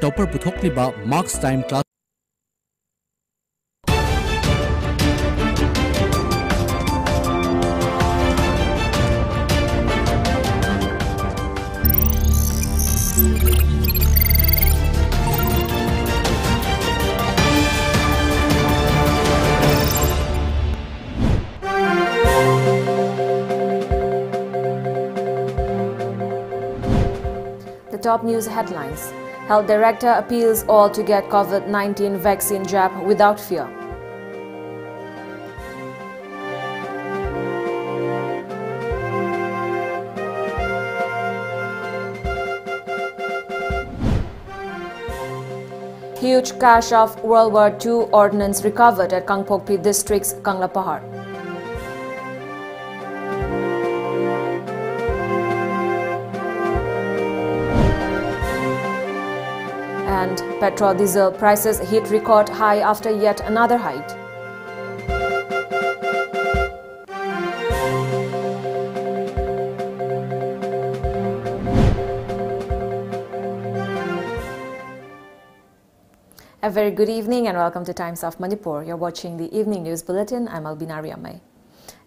topper puthokliba marks time class Top news headlines. Health Director appeals all to get COVID 19 vaccine jab without fear. Huge cache of World War II ordnance recovered at Kangpokpi district's Kanglapahar. And petrol diesel prices hit record high after yet another hike. A very good evening and welcome to Times of Manipur. You're watching the evening news bulletin. I'm Albina Riamay.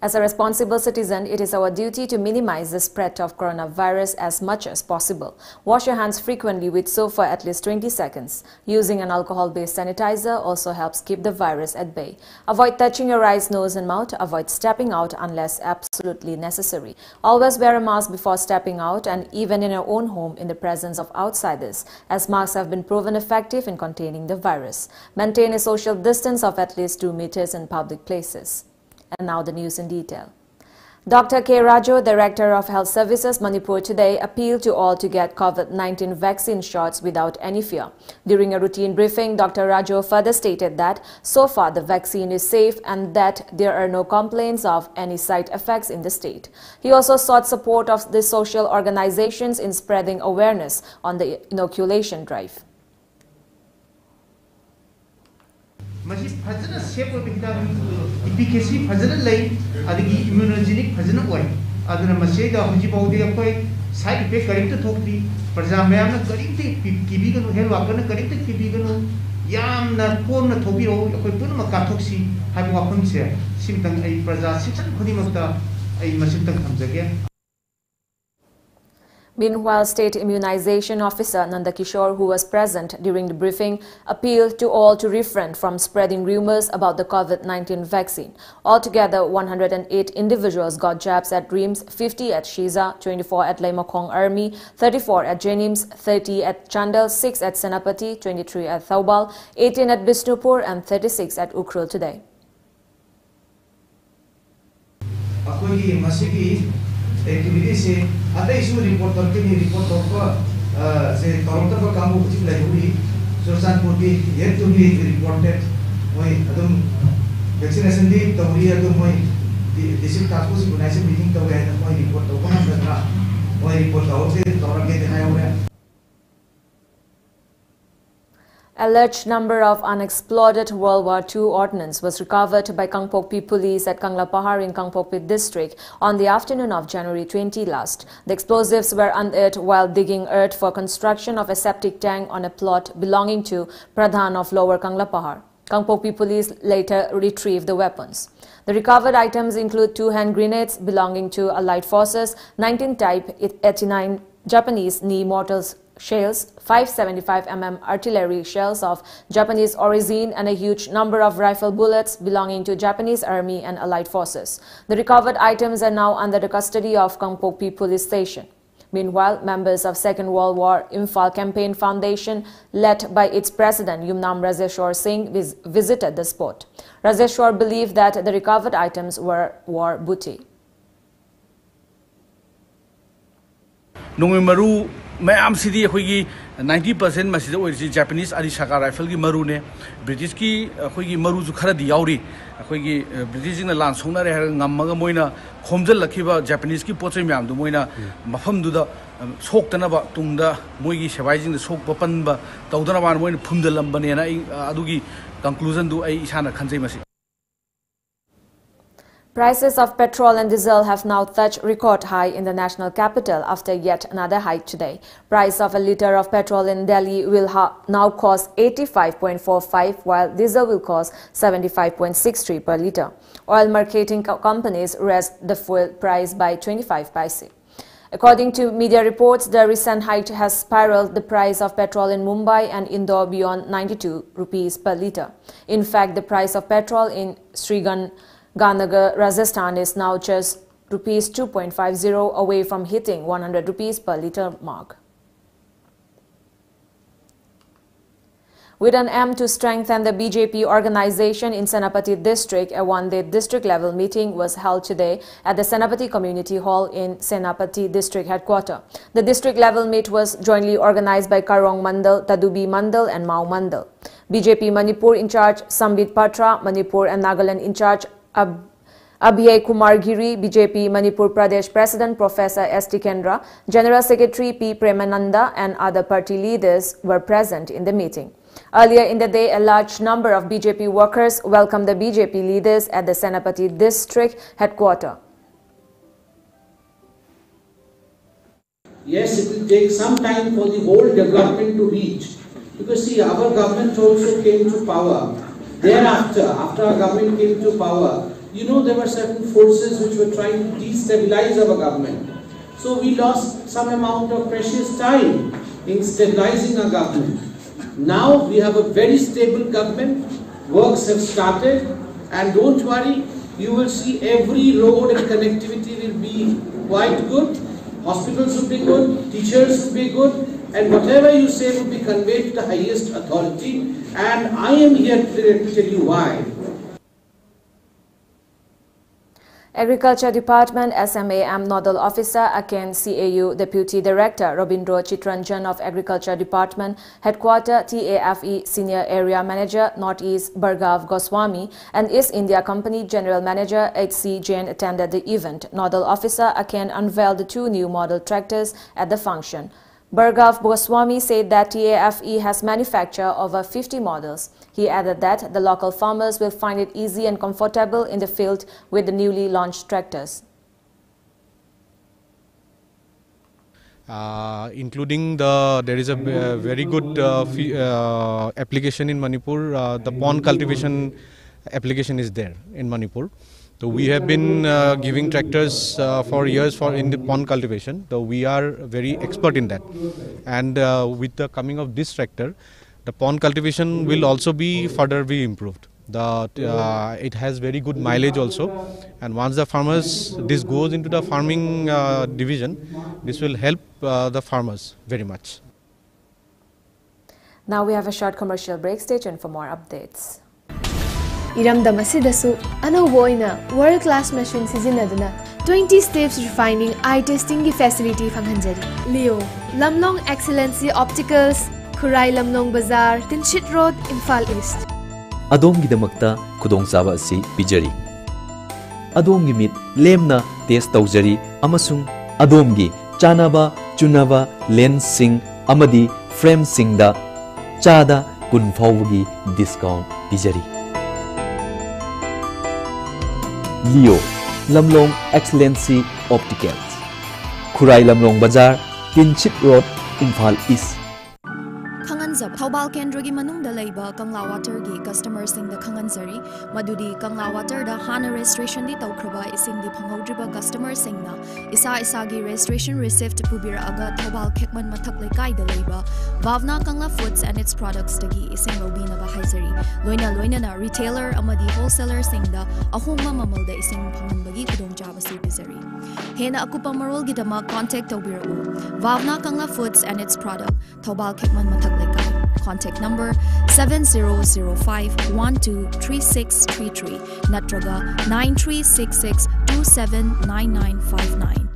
As a responsible citizen, it is our duty to minimize the spread of coronavirus as much as possible. Wash your hands frequently with soap for at least 20 seconds. Using an alcohol-based sanitizer also helps keep the virus at bay. Avoid touching your eyes, nose and mouth. Avoid stepping out unless absolutely necessary. Always wear a mask before stepping out and even in your own home in the presence of outsiders, as masks have been proven effective in containing the virus. Maintain a social distance of at least 2 meters in public places. And now the news in detail. Dr. K. Rajo, Director of Health Services Manipur today appealed to all to get COVID-19 vaccine shots without any fear. During a routine briefing, Dr. Rajo further stated that so far the vaccine is safe and that there are no complaints of any side effects in the state. He also sought support of the social organizations in spreading awareness on the inoculation drive. ꯃꯁꯤ ꯐꯖꯅ ꯁꯦꯞ ꯑꯣꯏꯕ ꯍꯤꯗꯥꯛ ꯏꯐꯤꯀꯦꯁꯤ ꯐꯖꯅ ꯂꯩ ꯑꯗꯒꯤ ꯏꯝꯃ꯭ꯌꯨꯅꯣꯖꯦꯅꯤꯛ ꯐꯖꯅ ꯑꯣꯏ ꯑꯗꯨꯅ ꯃꯁꯤꯗ ꯍꯧꯖꯤꯛꯐꯥꯎꯗꯤ ꯑꯩꯈꯣꯏ ꯁꯥꯏꯠ ꯏꯐꯦꯛ ꯀꯔꯤꯝꯇ ꯊꯣꯛꯇ꯭ꯔꯤ ꯄ꯭ꯔꯖꯥ ꯃꯌꯥꯝꯅ ꯀꯔꯤꯝꯇ ꯀꯤꯕꯤꯒꯅꯨ ꯍꯦꯜꯊ ꯋꯥꯔꯀꯔꯅ ꯀꯔꯤꯝꯇ ꯀꯤꯕꯤꯒꯅꯨ ꯌꯥꯝꯅ ꯀꯣꯝꯅ ꯊꯣꯛꯄꯤꯔꯛꯎ ꯑꯩꯈꯣꯏ ꯄꯨꯝꯅꯃꯛ ꯀꯥꯞꯊꯣꯛꯁꯤ ꯍꯥꯏꯕ ꯋꯥꯐꯝꯁꯦ ꯁꯤꯃꯇꯪ ꯑꯩ ꯄ꯭ꯔꯖꯥ ꯁꯤꯛꯁꯟ ꯈꯨꯗꯤꯡꯃꯛꯇ ꯑꯩ ꯃꯁꯤꯃꯇꯪ ꯊꯝꯖꯒꯦ Meanwhile, State Immunization Officer Nanda Kishore, who was present during the briefing, appealed to all to refrain from spreading rumors about the COVID-19 vaccine. Altogether, 108 individuals got jabs at RIMS, 50 at Shija, 24 at Leimakhong Army, 34 at JNIMS, 30 at Chandel, 6 at Senapati, 23 at Thoubal, 18 at Bishnupur and 36 at Ukhrul today. एक बिदि से अदै सु reporter के report को से तोरंत को काम उचित लाइब्रेरी सोसान पोटी ये तो भी रिपोर्टेड वही अदम वैक्सीनेशन दी तवरी अदम वही डिस्ट्रिक्ट टास्क फोर्स बनाई से मीटिंग तो गए ना वही रिपोर्ट तो कौन करना वही रिपोर्ट तो से तोरंत के दिखाया हुआ है A large number of unexploded World War II ordnance was recovered by Kangpokpi police at Kanglapahar in Kangpokpi district on the afternoon of January 20 last. The explosives were unearthed while digging earth for construction of a septic tank on a plot belonging to Pradhan of Lower Kanglapahar. Kangpokpi police later retrieved the weapons. The recovered items include two hand grenades belonging to Allied Forces, 19 Type 89 Japanese knee mortars shells, 575 mm artillery shells of Japanese origin and a huge number of rifle bullets belonging to Japanese Army and Allied Forces. The recovered items are now under the custody of Kangpokpi Police Station. Meanwhile, members of Second World War Imphal Campaign Foundation, led by its president Yumnam Rajeshwar Singh, vis visited the spot. Rajeshwar believed that the recovered items were war booty. ꯅꯣꯡꯃꯩ ꯃꯔꯨ ꯃꯌꯥꯝꯁꯤꯗꯤ ꯑꯩꯈꯣꯏꯒꯤ ninety percent ꯃꯁꯤꯗ ꯑꯣꯏꯔꯤꯁꯤ Japanese ꯑꯔꯤꯁꯥꯀꯥ ꯔꯥꯏꯐꯜꯒꯤ ꯃꯔꯨꯅꯦ ꯕ꯭ꯔꯤꯇꯤꯁꯀꯤ ꯑꯩꯈꯣꯏꯒꯤ ꯃꯔꯨꯁꯨ ꯈꯔꯗꯤ ꯌꯥꯎꯔꯤ ꯑꯩꯈꯣꯏꯒꯤ ꯕ꯭ꯔꯤꯇꯤꯁꯁꯤꯡꯅ ꯂꯥꯟ ꯁꯣꯛꯅꯔꯦ ꯍꯥꯏꯔꯒ ꯉꯝꯃꯒ ꯃꯣꯏꯅ ꯈꯣꯝꯖꯤꯜꯂꯛꯈꯤꯕ ꯖꯄꯥꯅꯤꯁꯀꯤ ꯄꯣꯠ ꯆꯩ ꯃꯌꯥꯝꯗꯨ ꯃꯣꯏꯅ ꯃꯐꯝꯗꯨꯗ ꯁꯣꯛꯇꯅꯕ ꯇꯨꯡꯗ ꯃꯣꯏꯒꯤ ꯁꯤꯐꯥꯏꯁꯤꯡꯗ ꯁꯣꯛꯄ ꯄꯟꯕ ꯇꯧꯗꯅꯕ ꯃꯣꯏꯅ ꯐꯨꯝꯖꯤꯜꯂꯝꯕꯅꯦꯅ ꯑꯩ ꯑꯗꯨꯒꯤ ꯀꯟꯀ꯭ꯂꯨꯖꯟꯗꯨ ꯑꯩ ꯏꯁꯥꯅ ꯈꯟꯖꯩ ꯃꯁꯤ Prices of petrol and diesel have now touched record high in the national capital after yet another hike today. Price of a litre of petrol in Delhi will now cost 85.45 while diesel will cost 75.63 per litre. Oil marketing co companies raised the fuel price by 25 paise. According to media reports, the recent hike has spiraled the price of petrol in Mumbai and Indore beyond 92 rupees per litre. In fact, the price of petrol in Srigan Ganagar, Rajasthan is now just rupees 2.50 away from hitting 100 rupees per litre mark. With an aim to strengthen the BJP organization in Senapati district, a one-day district-level meeting was held today at the Senapati Community Hall in Senapati district headquarters. The district-level meet was jointly organized by Karong Mandal, Tadubi Mandal and Mao Mandal. BJP Manipur in charge Sambit Patra, Manipur and Nagaland in charge Ab Abhay Kumar Giri, BJP Manipur Pradesh President Professor S. Tikendra, General Secretary P. Premananda and other party leaders were present in the meeting. Earlier in the day, a large number of BJP workers welcomed the BJP leaders at the Senapati district headquarters. Yes, it will take some time for the whole development to reach. Because see, our government also came to power Thereafter, after our government came to power, you know there were certain forces which were trying to destabilize our government. So we lost some amount of precious time in stabilizing our government. Now we have a very stable government, works have started, and don't worry, you will see every road and connectivity will be quite good, hospitals will be good, teachers will be good, and whatever you say will be conveyed to the highest authority and I am here to tell you why. Agriculture Department SMAM Nodal Officer Aken CAU Deputy Director Robindro Chitranjan of Agriculture Department Headquarter TAFE Senior Area Manager Northeast Bhargav Goswami and East India Company General Manager HC Jain attended the event. Nodal Officer Aken unveiled the two new model tractors at the function. Bhargav Goswami said that TAFE has manufactured over 50 models. He added that the local farmers will find it easy and comfortable in the field with the newly launched tractors. Uh, including the there is a uh, very good uh, uh application in Manipur. Uh, the pond cultivation application is there in Manipur. So we have been uh, giving tractors uh, for years for in the pond cultivation. So we are very expert in that. And uh, with the coming of this tractor, the pond cultivation will also be further be improved. The uh, it has very good mileage also, and once the farmers this goes into the farming uh, division, this will help uh, the farmers very much. Now we have a short commercial break. Stay tuned for more updates. इरमदम असिदसु अनौबो ओइना world class machine सिजिनदुना 20 steps refining eye testing की facility फंगहंजरी लियो लमलोंग Excellency Opticals Khurai Lamlong Bazar Tinsid road Imphal East ꯑꯗꯣꯝꯒꯤꯗꯃꯛꯇ ꯈꯨꯗꯣꯡꯆꯥꯕ ꯑꯁꯤ ꯄꯤꯖꯔꯤ ꯑꯗꯣꯝꯒꯤ ꯃꯤꯠ ꯂꯦꯝꯅ test ꯇꯧꯖꯔꯤ ꯑꯃꯁꯨꯡ ꯑꯗꯣꯝꯒꯤ ꯆꯥꯅꯕ ꯆꯨꯅꯕ ꯂꯦꯟꯁꯁꯤꯡ ꯑꯃꯗꯤ ꯐ꯭ꯔꯦꯝꯁꯤꯡꯗ ꯆꯥꯗ ꯀꯨꯟ ꯐꯥꯎꯕꯒꯤ ꯗꯤꯁꯀꯥꯎꯟꯠ ꯄꯤꯖꯔꯤ लियो लमलोंग एक्सलेंसी ऑप्टिकल्स खुराई लमलोंग बाज़ार किनचिप रोड इम्फाल ईस्ट ꯊꯧꯕꯥꯜ ꯀꯦꯟꯗ꯭ꯔꯒꯤ ꯃꯅꯨꯡꯗ ꯂꯩꯕ ꯀꯪꯂꯥ ꯋꯥꯇꯔꯒꯤ ꯀꯁꯇꯃꯔꯁꯤꯡꯗ ꯈꯪꯍꯟꯖꯔꯤ ꯃꯗꯨꯗꯤ ꯀꯪꯂꯥ ꯋꯥꯇꯔꯗ ꯍꯥꯟꯅ ꯔꯦꯖꯤꯁꯇ꯭ꯔꯦꯁꯟꯗꯤ ꯇꯧꯈ꯭ꯔꯕ ꯏꯁꯤꯡꯗꯤ ꯐꯪꯍꯧꯗ꯭ꯔꯤꯕ ꯀꯁꯇꯃꯔꯁꯤꯡꯅ ꯏꯁꯥ ꯏꯁꯥꯒꯤ ꯔꯦꯖꯤꯁꯇ꯭ꯔꯦꯁꯟ ꯔꯤꯁꯤꯞ ꯄꯨꯕꯤꯔꯛꯑꯒ ꯊꯧꯕꯥꯜ ꯈꯦꯛꯃꯟ ꯃꯊꯛ ꯂꯩꯀꯥꯏꯗ ꯂꯩꯕ Bhabana Kangla foods and its ꯄ꯭ꯔꯣꯗꯛꯁꯇꯒꯤ ꯏꯁꯤꯡ ꯂꯧꯕꯤꯅꯕ ꯍꯥꯏꯖꯔꯤ ꯂꯣꯏꯅ ꯂꯣꯏꯅꯅ ꯔꯤꯇꯦꯂꯔ ꯑꯃꯗꯤ ꯍꯣꯜꯁꯦꯂꯔꯁꯤꯡꯗ ꯑꯍꯣꯡꯕ ꯃꯃꯜꯗ ꯏꯁꯤꯡ ꯐꯪꯍꯟꯕꯒꯤ ꯈꯨꯗꯣꯡꯆꯥꯕꯁꯨ ꯄꯤꯖꯔꯤ ꯍꯦꯟꯅ ꯑꯀꯨꯞꯄ ꯃꯔꯣꯜꯒꯤꯗꯃꯛ contact ꯇꯧꯕꯤꯔꯛꯎ Bhabana Kangla foods and its product Thoubal Khekman ꯃꯊꯛ ꯂꯩꯀꯥꯏ contact number 7005123633 natraga 9366279959.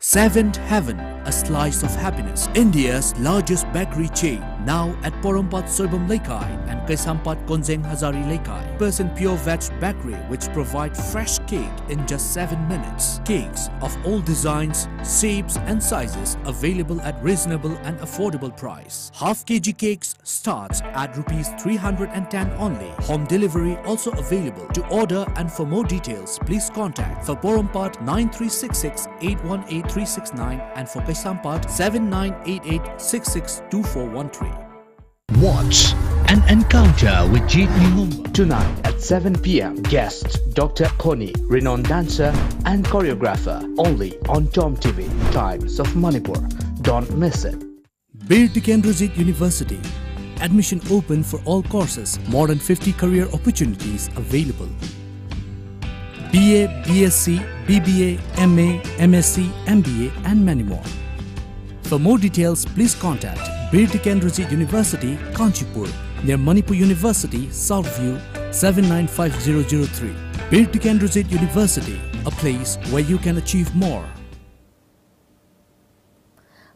Seventh Heaven a slice of happiness. India's largest bakery chain, now at Porompat Soibam Laikai and Kaisampat Konzeng Hazari Laikai. Percent pure veg bakery which provide fresh cake in just 7 minutes. Cakes of all designs, shapes and sizes available at reasonable and affordable price. Half kg cakes starts at rupees 310 only. Home delivery also available. To order and for more details, please contact for Porompat 9366 818369 and for Kaisampat 7988 662413. Watch an encounter with Jeet Ningum. Tonight at 7 p.m. Guest Dr. Koni, renowned dancer and choreographer, only on Tom TV. Times of Manipur. Don't miss it. Bir Tikendrajit University. Admission open for all courses. More than 50 career opportunities available. BA, BSc, BBA, MA, MSc, MBA and many more. For more details, please contact Bir Tikendrajit University, Kanchipur, near Manipur University, Southview, 795003. Bir Tikendrajit University, a place where you can achieve more.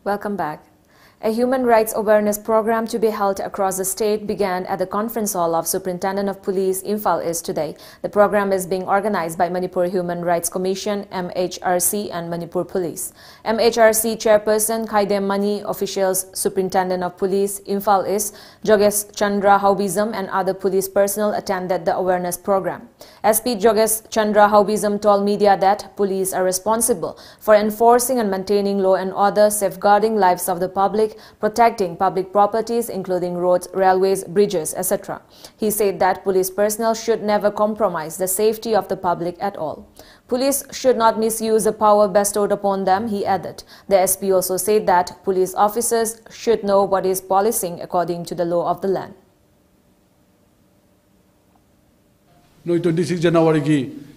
Welcome back. A human rights awareness program to be held across the state began at the conference hall of Superintendent of Police Imphal East today. The program is being organized by Manipur Human Rights Commission, MHRC and Manipur Police. MHRC Chairperson Khaidem Mani, officials, Superintendent of Police Imphal East, Jogesh Chandra Haobijam and other police personnel attended the awareness program. SP Jogesh Chandra Haobijam told media that police are responsible for enforcing and maintaining law and order, safeguarding lives of the public, protecting public properties including roads, railways, bridges, etc. He said that police personnel should never compromise the safety of the public at all. Police should not misuse the power bestowed upon them, he added. The SP also said that police officers should know what is policing according to the law of the land. noi 26 January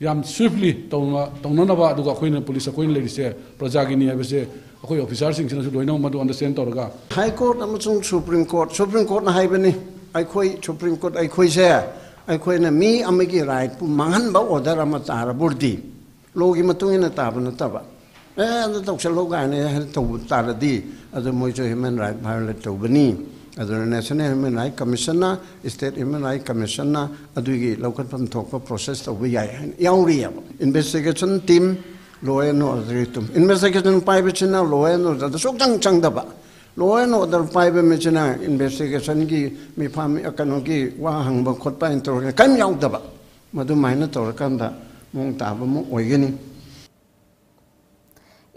status present status of the kano case sing du khoi na pitho ga akhoi da any pending leitana ba aduga tawri tabak kudimakta hena khoi gi ꯌꯥꯝ ꯁ꯭ꯋꯤꯐꯂꯤ ꯇꯧꯅꯅꯕ ꯑꯗꯨꯒ ꯑꯩꯈꯣꯏꯅ police ꯑꯩꯈꯣꯏꯅ ꯂꯩꯔꯤꯁꯦ ꯄ꯭ꯔꯖꯥꯒꯤꯅꯤ ꯍꯥꯏꯕꯁꯦ ꯑꯩꯈꯣꯏ ꯑꯣꯐꯤꯁꯥꯔꯁꯤꯡꯁꯤꯅꯁꯨ ꯂꯣꯏꯅꯃꯛ ꯃꯗꯨ ꯑꯟꯗꯔꯁꯇꯦꯟ ꯇꯧꯔꯒ ꯍꯥꯏ ꯀꯣꯔꯠ ꯑꯃꯁꯨꯡ ꯁꯨꯄ꯭ꯔꯤꯝ ꯀꯣꯔꯠ ꯁꯨꯄ꯭ꯔꯤꯝ ꯀꯣꯔꯠꯅ ꯍꯥꯏꯕꯅꯤ ꯑꯩꯈꯣꯏ ꯁꯨꯄ꯭ꯔꯤꯝ ꯀꯣꯔꯠ ꯑꯩꯈꯣꯏꯁꯦ ꯑꯩꯈꯣꯏꯅ ꯃꯤ ꯑꯃꯒꯤ ꯔꯥꯏꯠꯄꯨ ꯃꯥꯡꯍꯟꯕ ꯑꯣꯔꯗꯔ ꯑꯃ ꯇꯥꯔꯕꯨꯔꯗꯤ ꯂꯣꯒꯤ ꯃꯇꯨꯡ ꯏꯟꯅ ꯇꯥꯕ ꯅꯠꯇꯕ ꯑꯦ ꯑꯗꯨ ꯇꯧꯁꯜꯂꯣ ꯀꯥꯏꯅ ꯇꯧꯕ ꯇꯥꯔꯗꯤ ꯑꯗꯨ ꯃꯣꯏꯁꯨ ꯍ꯭ꯌꯨꯃꯦꯟ ꯔꯥꯏꯠ ꯚꯥꯏꯑꯣꯂꯦꯠ ꯇꯧꯕꯅꯤ aduna national human right commission na state human right commission na adugi lokatpam thokpa process to bi yai yauri ya investigation team law and order tum investigation pai bi china law and order da sok chang chang da ba law and order pai bi mi china investigation gi mi pham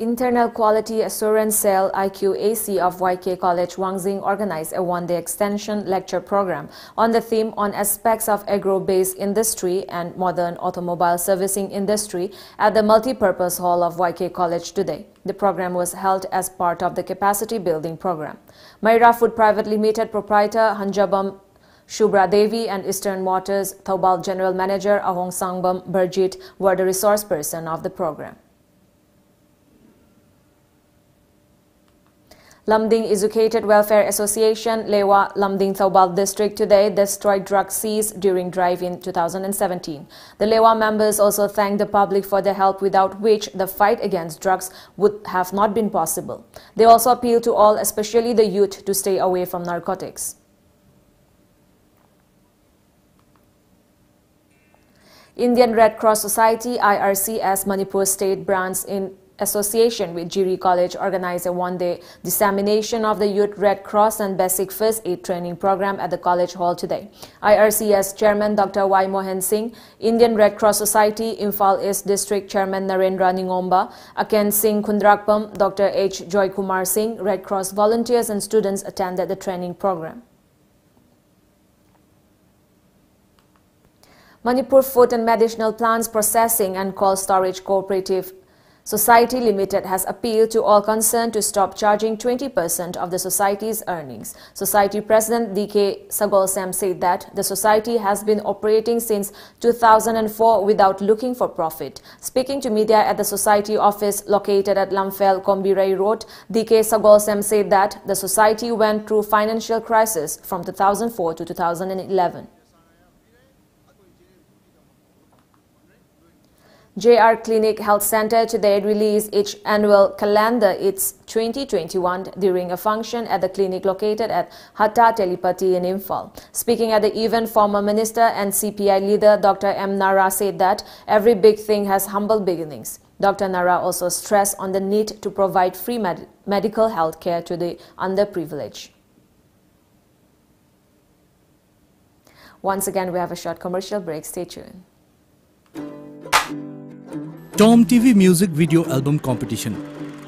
Internal Quality Assurance Cell IQAC of YK College Wangjing organized a one-day extension lecture program on the theme on aspects of agro-based industry and modern automobile servicing industry at the multi-purpose hall of YK College today. The program was held as part of the capacity building program. Maira Food Private Limited proprietor Hanjabam Shubra Devi and Eastern Motors Thoubal General Manager Ahong Sangbam Burjit were the resource person of the program. Lamding Educated Welfare Association, Lewa, Lamding Thoubal District today destroyed drug seized during drive in 2017. The Lewa members also thanked the public for their help without which the fight against drugs would have not been possible. They also appeal to all, especially the youth, to stay away from narcotics. Indian Red Cross Society IRCS Manipur State branch in association with Jiri College organized a one-day dissemination of the Youth Red Cross and Basic First Aid Training Program at the College Hall today. IRCS Chairman Dr. Y. Mohan Singh, Indian Red Cross Society, Imphal East District Chairman Narendra Ningomba, Aken Singh Kundrakpam, Dr. H. Joy Kumar Singh, Red Cross volunteers and students attended the training program. Manipur Food and Medicinal Plants Processing and Cold Storage Cooperative Society Limited has appealed to all concerned to stop charging 20% of the society's earnings. Society President DK Sagolsam said that the society has been operating since 2004 without looking for profit. Speaking to media at the society office located at Lamphel, Kombirai Road, DK Sagolsam said that the society went through financial crisis from 2004 to 2011. JR Clinic Health Center today released its annual calendar, its 2021, during a function at the clinic located at Hatta Telepathy in Imphal. Speaking at the event, former minister and CPI leader Dr. M. Nara said that every big thing has humble beginnings. Dr. Nara also stressed on the need to provide free med medical health care to the underprivileged. Once again, we have a short commercial break. Stay tuned. Tom TV music video album competition.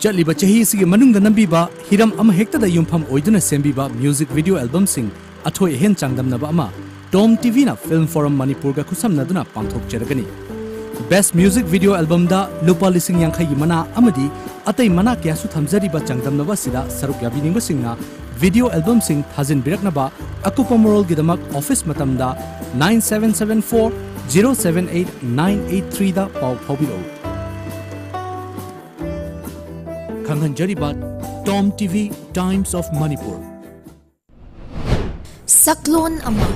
चलिब चही से मनुंग नंबीबा हिरम अम हेक्तद युमफम ओइदुन सेंबीबा म्यूज़िक वीडियो एल्बम सिंग। अथोय हेन चांगदमनब टॉम टीवी ना फ़िल्म फोरम मणिपुर गा खुसम नदुना बेस्ट म्यूज़िक वीडियो एल्बम लुप लिंग लिसिंग यांखई मना अमदी, अतै मना क्यासु थमजरीबा चांगदमनब सिदा सरुक याबिनिंग सिंगना। वीडियो एल्बम सिंग थाजिन बिरकनबा अकुपा मोरल गिदमक ऑफ़िस एट 9774 एट थ्री पाउ फबिरो khang jaribat, Tom TV Times of Manipur. Saklon ama.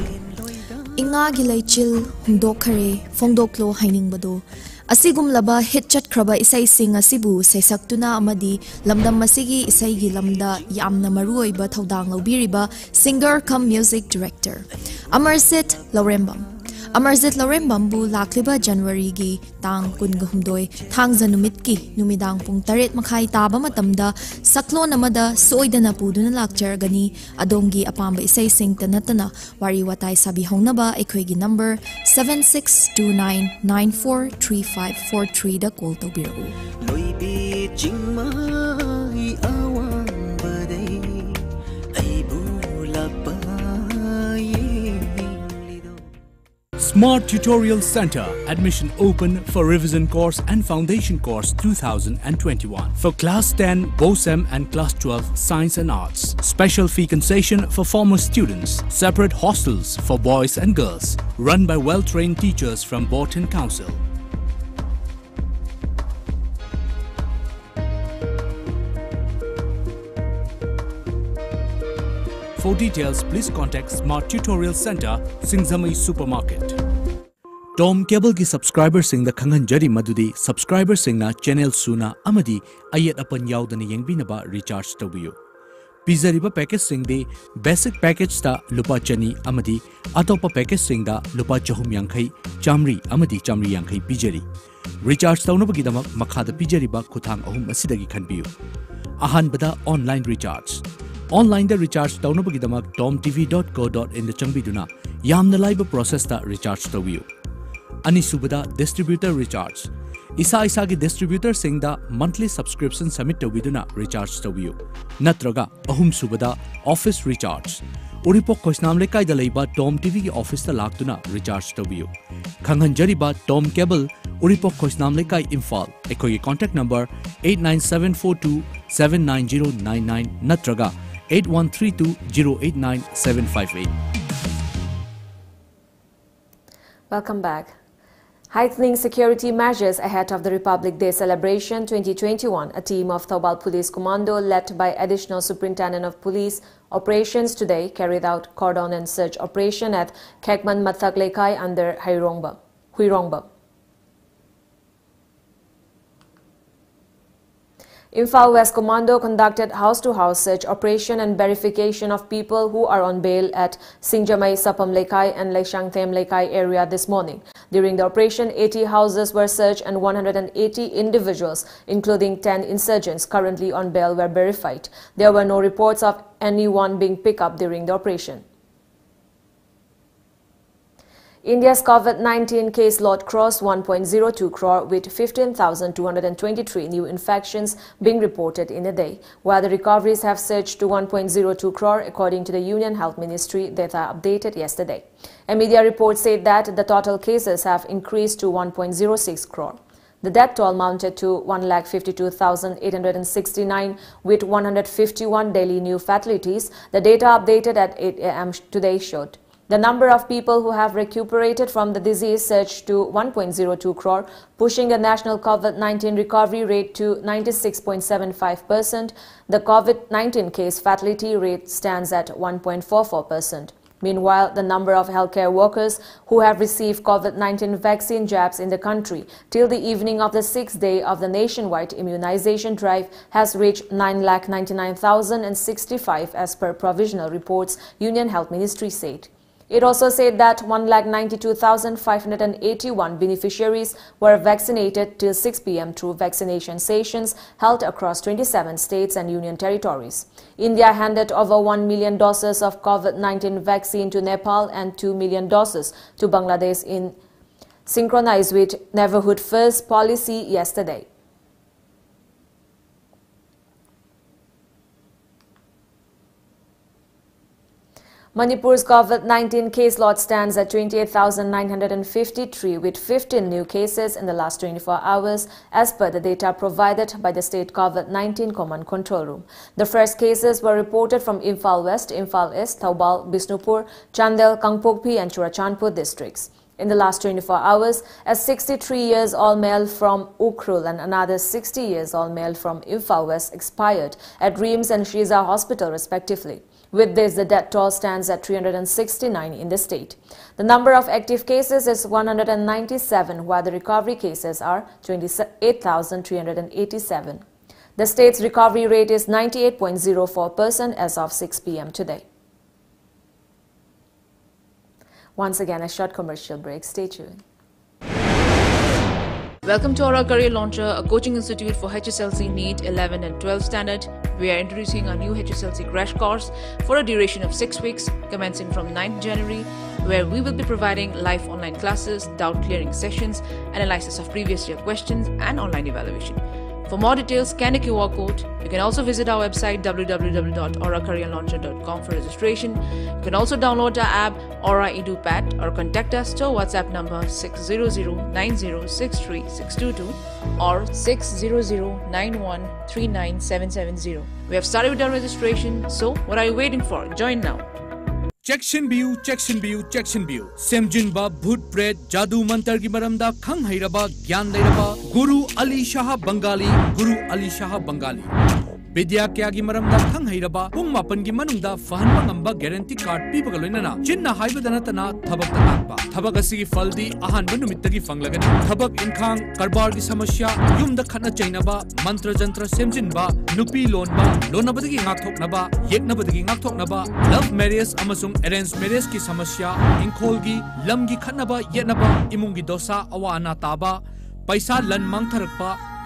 Inga gi laichil hundok khare phongdok lo haining bado asigum laba hit chat khraba isai sing asibu saisak tuna amadi. Lamdam masigi isai gi lamda yamna maru oiba thaudang lobiriba singer cum music director. Amarsit Laurembam. Amarjit लौरेम्बम्बु लाखलिबा जनवरीगी तांग कुनगा हुमदोय थांगजा नुमितकी नुमिदांग पुंग तरेत मखाई ताबा मतमदा सक्लोन अमदा सोइदना पुदुना लाक्चरगनी अदोंगी अपाम्बा इसै सिंग तनतना वारी वाताई साबि हौनबा अखोइगी number 7629943543 दा call तौबिरउ लोइबी चिंगमा Smart Tutorial Center admission open for revision course and foundation course 2021 for class 10 BOSEM and class 12 science and arts. Special fee concession for former students. Separate hostels for boys and girls run by well-trained teachers from Borton Council. For details, please contact Smart Tutorial Center, Singjamai Supermarket. Tom cable की subscriber सिंह द खंगन जरी मधुदी subscriber सिंह ना channel सुना अमदी आयत अपन याउदने यंग भी नबा रिचार्ज तो बियो पिजरी बा पैकेज सिंह दे बेसिक पैकेज ता लुपा चनी अमदी अतोपा पैकेज सिंह दा लुपा चहुम यंखई चामरी अमदी चामरी यंखई पिजरी रिचार्ज तो नबा की दमक मखा द बा खुथांग अहुम असी दगी खन बियो आहान बदा ऑनलाइन रिचार्ज ऑनलाइन द रिचार्ज तो नबा की दमक tomtv.co.in द चंबी दुना यामन लाइव प्रोसेस ता रिचार्ज तो बियो taunabagidamag tomtv.co.in da changbiduna yamna laiba process ta recharge tawiyu ani subada distributor recharge isa isa gi distributor sing da monthly subscription submit tawiduna recharge tawiyu natraga ahum subada office recharge Uripok Khoisnam Leikai the लेबा Tom TV की office ता लाक्तुना recharge तबियो खंगन जरीबा Tom cable Uripok खोसनाम लेकाय Imphal एकोई contact number 8974279099 नत्रगा 8132089758. Welcome back. Heightening security measures ahead of the Republic Day celebration 2021, a team of Thoubal Police Commando led by Additional Superintendent of Police Operations today carried out cordon and search operation at Kekman Mathak Lekai under Huirongba. Huirongba. Imphal West Commando conducted house-to-house search operation and verification of people who are on bail at Singjamai Sapam Lekai and Lekshangthem Lekai area this morning. During the operation, 80 houses were searched and 180 individuals, including 10 insurgents currently on bail, were verified. There were no reports of anyone being picked up during the operation. India's COVID-19 case load crossed 1.02 crore with 15,223 new infections being reported in a day, while the recoveries have surged to 1.02 crore according to the Union Health Ministry data updated yesterday. A media report said that the total cases have increased to 1.06 crore. The death toll mounted to 1,52,869 with 151 daily new fatalities. The data updated at 8 a.m. today showed. The number of people who have recuperated from the disease surged to 1.02 crore, pushing the national COVID-19 recovery rate to 96.75%. The COVID-19 case fatality rate stands at 1.44%. Meanwhile, the number of healthcare workers who have received COVID-19 vaccine jabs in the country till the evening of the sixth day of the nationwide immunization drive has reached 9,99,065 as per provisional reports, Union Health Ministry said. It also said that 1,92,581 beneficiaries were vaccinated till 6 p.m. through vaccination sessions held across 27 states and union territories. India handed over 1 million doses of COVID-19 vaccine to Nepal and 2 million doses to Bangladesh in synchronized with Neighborhood First policy yesterday. Manipur's COVID-19 case load stands at 28,953 with 15 new cases in the last 24 hours as per the data provided by the state COVID-19 command control room. The first cases were reported from Imphal West, Imphal East, Thoubal, Bishnupur, Chandel, Kangpokpi and Churachandpur districts. In the last 24 hours, a 63 years old male from Ukhrul and another 60 years old male from Imphal West expired at RIMS and Shija Hospital respectively. With this, the death toll stands at 369 in the state. The number of active cases is 197, while the recovery cases are 28,387. The state's recovery rate is 98.04% as of 6 p.m. today. Once again, a short commercial break. Stay tuned. Welcome to our career launcher, a coaching institute for HSLC NEET 11 and 12 standard. We are introducing our new HSLC crash course for a duration of 6 weeks, commencing from 9th January, where we will be providing live online classes, doubt clearing sessions, analysis of previous year questions, and online evaluation. For more details, scan a QR code. You can also visit our website www.auracareerlauncher.com for registration. You can also download our app Aura EduPad or contact us to WhatsApp number 600-9063-622 or 600-9139-770. We have started with our registration, so what are you waiting for? Join now. चेक्सिनबियु चेक्सिनबियु सेमजिन सेमजिनबा भूत प्रेत जादू मंत्र की मरमदा खंग हैरबा ज्ञान लेरबा गुरु अली शाह बंगाली गुरु अली शाह बंगाली ꯕꯤꯗ꯭ꯌꯥ ꯀꯌꯥꯒꯤ ꯃꯔꯝꯗ ꯈꯪꯍꯩꯔꯕ ꯄꯨꯡ ꯃꯥꯄꯟꯒꯤ ꯃꯅꯨꯡꯗ ꯐꯍꯟꯕ ꯉꯝꯕ ꯒꯦꯔꯦꯟꯇꯤ ꯀꯥꯔꯗ ꯄꯤꯕꯒ ꯂꯣꯏꯅꯅ ꯆꯤꯟꯅ ꯍꯥꯏꯕꯗ ꯅꯠꯇꯅ ꯊꯕꯛꯇ ꯂꯥꯛꯄ ꯊꯕꯛ ꯑꯁꯤꯒꯤ ꯐꯜꯗꯤ ꯑꯍꯥꯟꯕ ꯅꯨꯃꯤꯠꯇꯒꯤ ꯐꯪꯂꯒꯅꯤ ꯊꯕꯛ ꯏꯟꯈꯥꯡ ꯀꯔꯕꯥꯔꯒꯤ ꯁꯃꯁ꯭ꯌꯥ ꯌꯨꯝꯗ ꯈꯠꯅ ꯆꯩꯅꯕ ꯃꯟꯇ꯭ꯔ ꯖꯟꯇ꯭ꯔ ꯁꯦꯝꯖꯤꯟꯕ ꯅꯨꯄꯤ ꯂꯣꯟꯕ ꯂꯣꯟꯅꯕꯗꯒꯤ ꯉꯥꯛꯊꯣꯛꯅꯕ ꯌꯦꯛꯅꯕꯗꯒꯤ ꯉꯥꯛꯊꯣꯛꯅꯕ ꯂꯚ ꯃꯦꯔꯦꯖ ꯑꯃꯁꯨꯡ ꯑꯦꯔꯦꯟꯖ ꯃꯦꯔꯦꯖꯀꯤ ꯁꯃꯁ꯭ꯌꯥ ꯏꯪꯈꯣꯜꯒꯤ ꯂꯝꯒꯤ ꯈꯠꯅꯕ ꯌꯦꯠꯅꯕ ꯏꯃꯨꯡꯒꯤ ꯗꯣꯁꯥ ꯑꯋꯥ ꯑꯅꯥ ꯇꯥꯕ पैसा लन मांगथरप arrange marriage की समस्या इंखोल की लम की खनबा येनबा इमुंग की दोसा अवा अना ताबा पैसा लन मांगथरकपा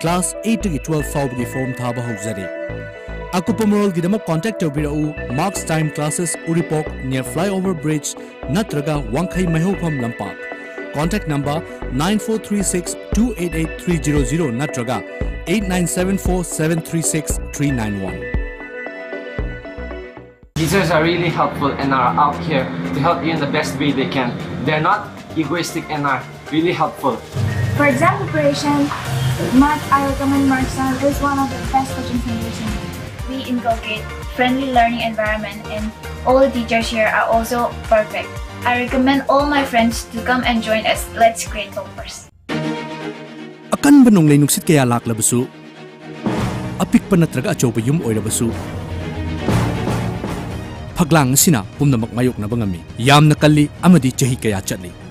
class 8 to 12 faubgi form thaba hujare akupamrol gidama contact obirau marks time classes uripok near flyover bridge natraga wangkhai mahopam lampak. contact number 9436288300 natraga 8974736391 Teachers are really helpful and are out here to help you in the best way they can. They're not egoistic and are really helpful. For example, preparation, Math, I recommend Markson is one of the best coaching centers in We inculcate friendly learning environment and all the teachers here are also perfect. I recommend all my friends to come and join us. Let's create toppers. Akan banong lay nuksit kaya laklabasu? Apik pa natraga achoba yum oirabasu? Paglang sina pumnamak mayok na bangami. Yam nakali amadi chahi kaya chatli.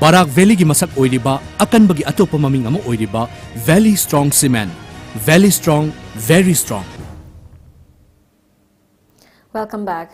Barak ꯚꯦꯂꯤꯒꯤ ꯃꯁꯛ ꯑꯣꯏꯔꯤꯕ ꯑꯀꯟꯕꯒꯤ ꯑꯇꯣꯞꯄ ꯃꯃꯤꯡ ꯑꯃ ꯑꯣꯏꯔꯤꯕ very strong cement very strong very strong welcome back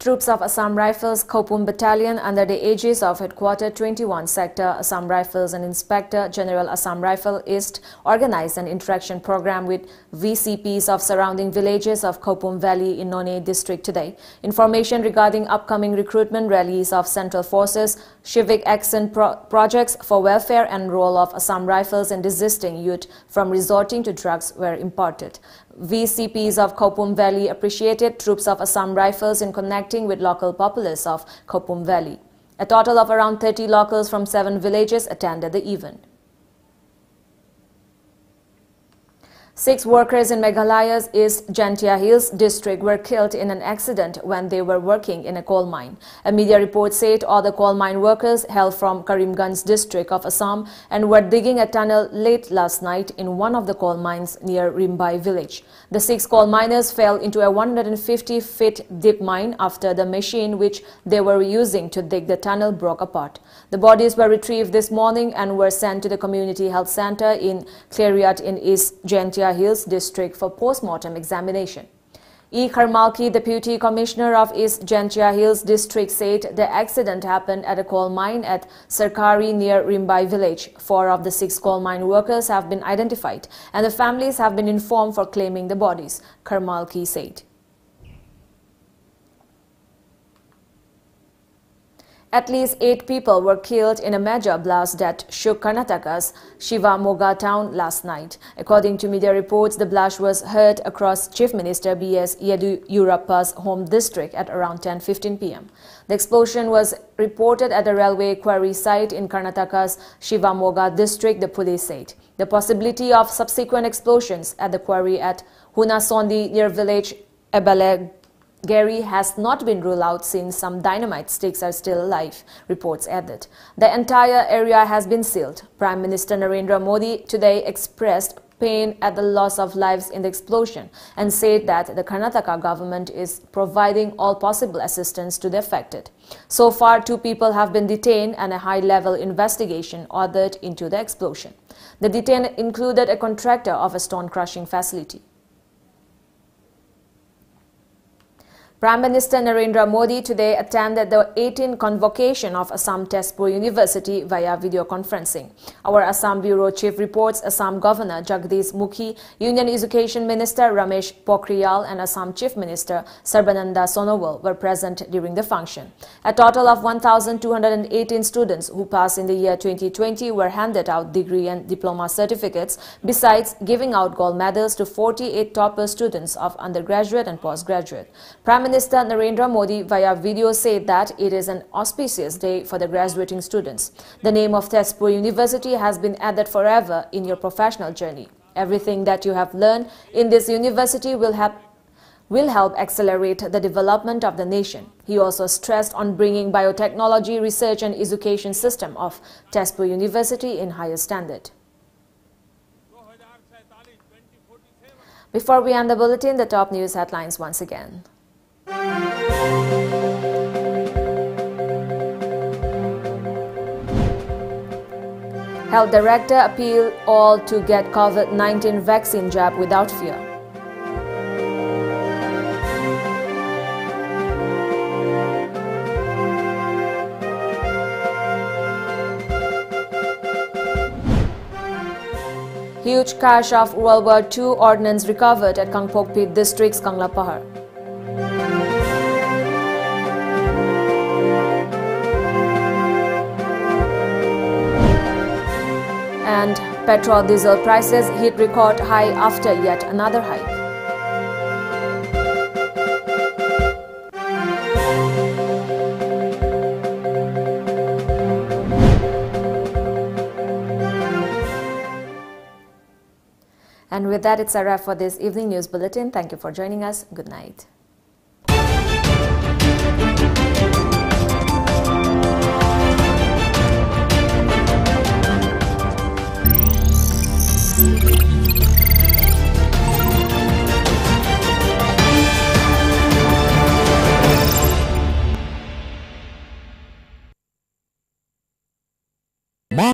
Troops of Assam Rifles Khoupum Battalion under the aegis of Headquarter 21 Sector Assam Rifles and Inspector General Assam Rifle East organized an interaction program with VCPs of surrounding villages of Khoupum Valley in Noney district today. Information regarding upcoming recruitment rallies of Central Forces, civic action pro projects for welfare and role of Assam Rifles in desisting youth from resorting to drugs were imparted. VCPs of Khoupum Valley appreciated troops of Assam Rifles in connecting with local populace of Khoupum Valley. A total of around 30 locals from seven villages attended the event. Six workers in Meghalaya's East Jaintia Hills district were killed in an accident when they were working in a coal mine. A media report said all the coal mine workers hailed from Karimganj district of Assam and were digging a tunnel late last night in one of the coal mines near Rimbai village. The six coal miners fell into a 150 feet deep mine after the machine which they were using to dig the tunnel broke apart. The bodies were retrieved this morning and were sent to the community health center in Khliehriat in East Hills district for post-mortem examination. E. Kharmalki, Deputy Commissioner of East Jaintia Hills District, said the accident happened at a coal mine at Sarkari near Rimbai village. Four of the six coal mine workers have been identified and the families have been informed for claiming the bodies, Kharmalki said. At least eight people were killed in a major blast that shook Karnataka's Shivamogga town last night. According to media reports, the blast was heard across Chief Minister B.S. Yediyurappa's home district at around 10.15 p.m. The explosion was reported at a railway quarry site in Karnataka's Shivamogga district, the police said. The possibility of subsequent explosions at the quarry at Hunasondi near village Ebaleg Gary has not been ruled out since some dynamite sticks are still alive, reports added. The entire area has been sealed. Prime Minister Narendra Modi today expressed pain at the loss of lives in the explosion and said that the Karnataka government is providing all possible assistance to the affected. So far, two people have been detained and a high-level investigation ordered into the explosion. The detained included a contractor of a stone crushing facility. Prime Minister Narendra Modi today attended the 18th convocation of Assam Tezpur University via video conferencing. Our Assam Bureau Chief reports Assam Governor Jagdish Mukhi, Union Education Minister Ramesh Pokhriyal and Assam Chief Minister Sarbananda Sonowal were present during the function. A total of 1,218 students who passed in the year 2020 were handed out degree and diploma certificates, besides giving out gold medals to 48 topper students of undergraduate and postgraduate. Prime Minister Narendra Modi via video said that it is an auspicious day for the graduating students. The name of Tezpur University has been added forever in your professional journey. Everything that you have learned in this university will help will help accelerate the development of the nation. He also stressed on bringing biotechnology research and education system of Tezpur University in higher standard. Before we end the bulletin, the top news headlines once again. Health Director appeal all to get COVID-19 vaccine jab without fear. Huge cache of World War II ordnance recovered at Kangpokpi district's Kanglapahar. And petrol diesel prices hit record high after yet another hike. And with that, it's a wrap for this evening news bulletin. Thank you for joining us. Good night.